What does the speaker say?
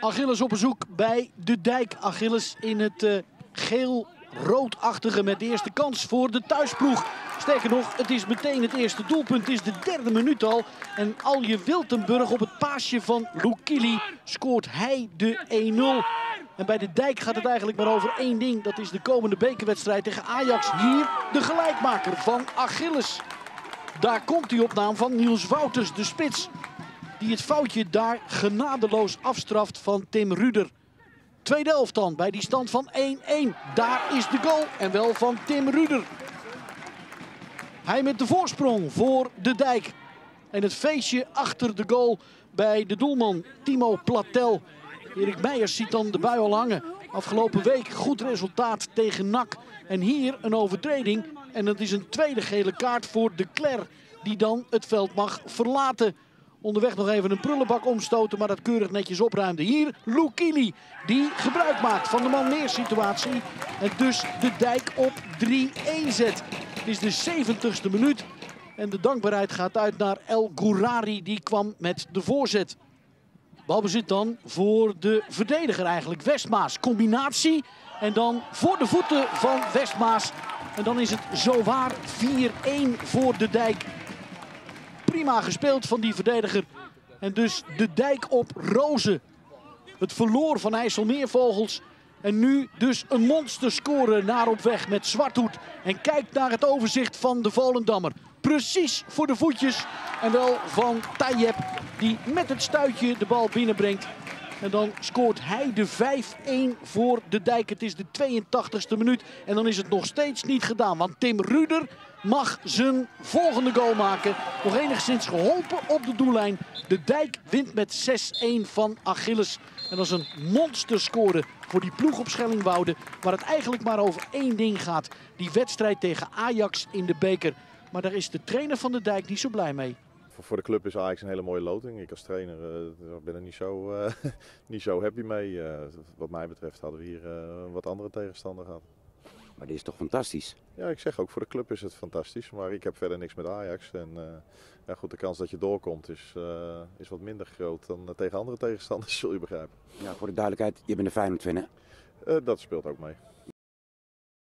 Achilles op bezoek bij de dijk. Achilles in het uh, geel-roodachtige met de eerste kans voor de thuisploeg. Sterker nog, het is meteen het eerste doelpunt. Het is de derde minuut al. En Alje Wiltenburg op het paasje van Lukili scoort hij de 1-0. En bij de dijk gaat het eigenlijk maar over één ding. Dat is de komende bekerwedstrijd tegen Ajax. Hier de gelijkmaker van Achilles. Daar komt hij op naam van Niels Wouters, de spits. Die het foutje daar genadeloos afstraft van Tim Ruder. Tweede helft dan bij die stand van 1-1. Daar is de goal en wel van Tim Ruder. Hij met de voorsprong voor de dijk. En het feestje achter de goal bij de doelman Timo Platel. Erik Meijers ziet dan de bui al hangen. Afgelopen week goed resultaat tegen NAC. En hier een overtreding. En dat is een tweede gele kaart voor de Cler. Die dan het veld mag verlaten. Onderweg nog even een prullenbak omstoten, maar dat keurig netjes opruimde. Hier Lukili, die gebruik maakt van de man-meer situatie. En dus de dijk op 3-1 zet. Het is de 70ste minuut. En de dankbaarheid gaat uit naar El Gourari, die kwam met de voorzet. Balbezit dan voor de verdediger eigenlijk. Westmaas, combinatie. En dan voor de voeten van Westmaas. En dan is het zowaar 4-1 voor de dijk. Prima gespeeld van die verdediger. En dus de dijk op rozen. Het verloor van IJsselmeervogels. En nu dus een monster scoren naar op weg met Zwarthoed. En kijkt naar het overzicht van de Volendammer. Precies voor de voetjes. En wel van Tayeb die met het stuitje de bal binnenbrengt. En dan scoort hij de 5-1 voor de dijk. Het is de 82e minuut. En dan is het nog steeds niet gedaan. Want Tim Ruder mag zijn volgende goal maken. Nog enigszins geholpen op de doellijn. De dijk wint met 6-1 van Achilles. En dat is een monsterscore voor die ploeg op Schellingwoude. Waar het eigenlijk maar over één ding gaat. Die wedstrijd tegen Ajax in de beker. Maar daar is de trainer van de dijk niet zo blij mee voor de club is Ajax een hele mooie loting. Ik als trainer uh, ben er niet zo, uh, niet zo happy mee. Uh, wat mij betreft hadden we hier een wat andere tegenstander gehad. Maar dit is toch fantastisch? Ja, ik zeg ook voor de club is het fantastisch. Maar ik heb verder niks met Ajax. En ja, goed, de kans dat je doorkomt is, is wat minder groot dan tegen andere tegenstanders, zul je begrijpen. Ja, voor de duidelijkheid, je bent een Feyenoord winnaar. dat speelt ook mee.